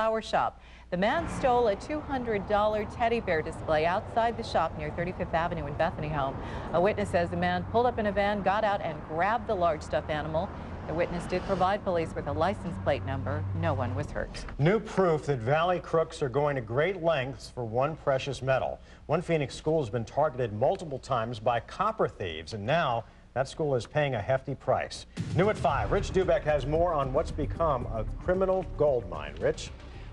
flower shop. The man stole a $200 teddy bear display outside the shop near 35th Avenue in Bethany Home. A witness says the man pulled up in a van, got out, and grabbed the large stuffed animal. The witness did provide police with a license plate number. No one was hurt. New proof that Valley crooks are going to great lengths for one precious metal. One Phoenix school has been targeted multiple times by copper thieves, and now that school is paying a hefty price. New at 5, Rich Dubek has more on what's become a criminal gold mine. Rich?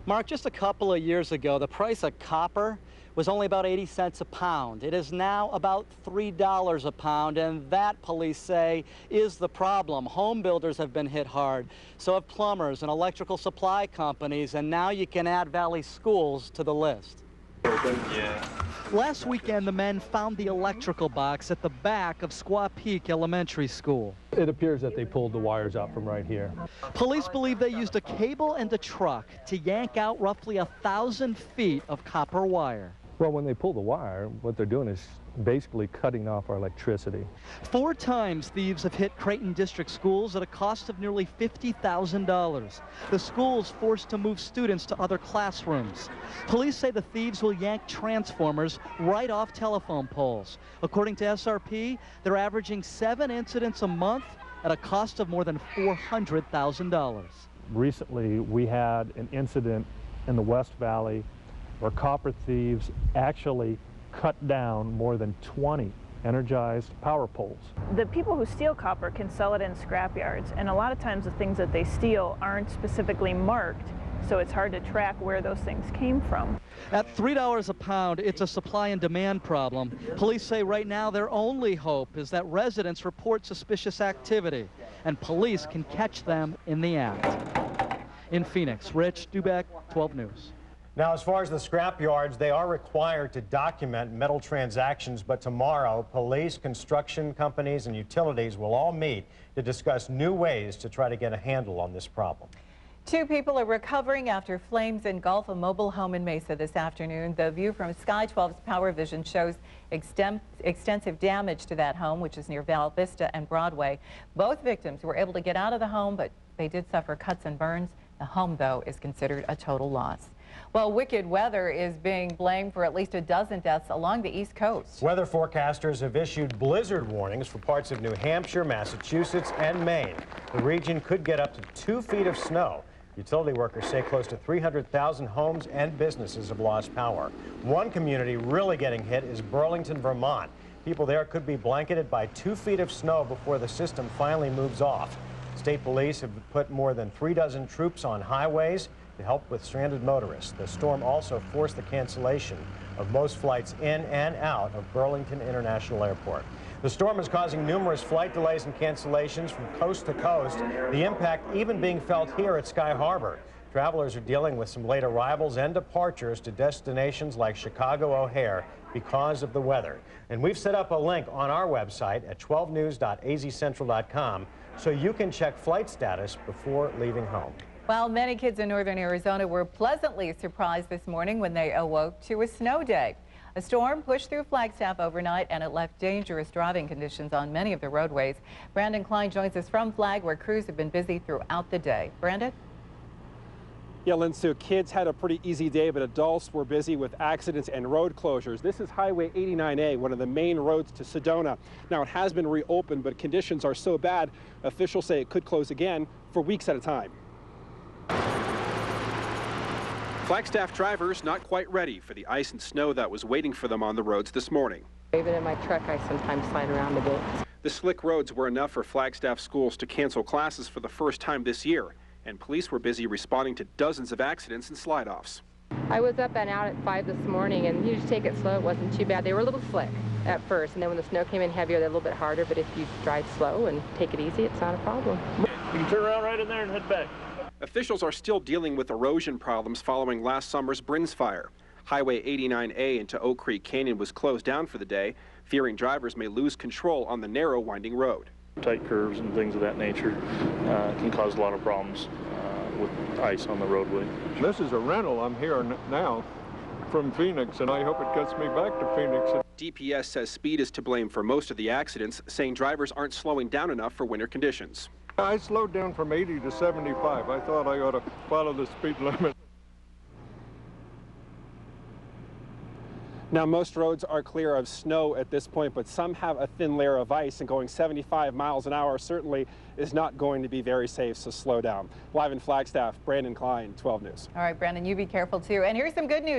Mark, just a couple of years ago, the price of copper was only about 80 cents a pound. It is now about $3 a pound, and that, police say, is the problem. Home builders have been hit hard. So have plumbers and electrical supply companies, and now you can add Valley Schools to the list. Yeah. Last weekend, the men found the electrical box at the back of Squaw Peak Elementary School. It appears that they pulled the wires out from right here. Police believe they used a cable and a truck to yank out roughly a thousand feet of copper wire. Well, when they pull the wire, what they're doing is basically cutting off our electricity. Four times thieves have hit Creighton District schools at a cost of nearly $50,000. The schools forced to move students to other classrooms. Police say the thieves will yank transformers right off telephone poles. According to SRP, they're averaging seven incidents a month at a cost of more than $400,000. Recently, we had an incident in the West Valley where copper thieves actually cut down more than 20 energized power poles. The people who steal copper can sell it in scrap yards, and a lot of times the things that they steal aren't specifically marked, so it's hard to track where those things came from. At $3 a pound, it's a supply and demand problem. Police say right now their only hope is that residents report suspicious activity, and police can catch them in the act. In Phoenix, Rich Dubek, 12 News. Now, as far as the scrap yards, they are required to document metal transactions, but tomorrow, police, construction companies, and utilities will all meet to discuss new ways to try to get a handle on this problem. Two people are recovering after flames engulf a mobile home in Mesa this afternoon. The view from Sky 12's Power Vision shows extensive damage to that home, which is near Val Vista and Broadway. Both victims were able to get out of the home, but they did suffer cuts and burns. The home, though, is considered a total loss. Well, wicked weather is being blamed for at least a dozen deaths along the East Coast. Weather forecasters have issued blizzard warnings for parts of New Hampshire, Massachusetts, and Maine. The region could get up to two feet of snow. Utility workers say close to 300,000 homes and businesses have lost power. One community really getting hit is Burlington, Vermont. People there could be blanketed by two feet of snow before the system finally moves off. State police have put more than three dozen troops on highways to help with stranded motorists. The storm also forced the cancellation of most flights in and out of Burlington International Airport. The storm is causing numerous flight delays and cancellations from coast to coast, the impact even being felt here at Sky Harbor. Travelers are dealing with some late arrivals and departures to destinations like Chicago O'Hare because of the weather. And we've set up a link on our website at 12news.azcentral.com so you can check flight status before leaving home. Well, many kids in northern Arizona were pleasantly surprised this morning when they awoke to a snow day. A storm pushed through Flagstaff overnight and it left dangerous driving conditions on many of the roadways. Brandon Klein joins us from Flag where crews have been busy throughout the day. Brandon? Yeah, Lin Sue, kids had a pretty easy day, but adults were busy with accidents and road closures. This is Highway 89A, one of the main roads to Sedona. Now, it has been reopened, but conditions are so bad, officials say it could close again for weeks at a time. Flagstaff drivers not quite ready for the ice and snow that was waiting for them on the roads this morning. Even in my truck, I sometimes slide around a bit. The slick roads were enough for Flagstaff schools to cancel classes for the first time this year, and police were busy responding to dozens of accidents and slide-offs. I was up and out at 5 this morning, and you just take it slow. It wasn't too bad. They were a little slick at first, and then when the snow came in heavier, they're a little bit harder, but if you drive slow and take it easy, it's not a problem. You can turn around right in there and head back. Officials are still dealing with erosion problems following last summer's Brins fire. Highway 89A into Oak Creek Canyon was closed down for the day, fearing drivers may lose control on the narrow, winding road. Tight curves and things of that nature uh, can cause a lot of problems uh, with ice on the roadway. This is a rental. I'm here now from Phoenix, and I hope it gets me back to Phoenix. DPS says speed is to blame for most of the accidents, saying drivers aren't slowing down enough for winter conditions. I slowed down from 80 to 75. I thought I ought to follow the speed limit. Now, most roads are clear of snow at this point, but some have a thin layer of ice, and going 75 miles an hour certainly is not going to be very safe, so slow down. Live in Flagstaff, Brandon Klein, 12 News. All right, Brandon, you be careful too. And here's some good news.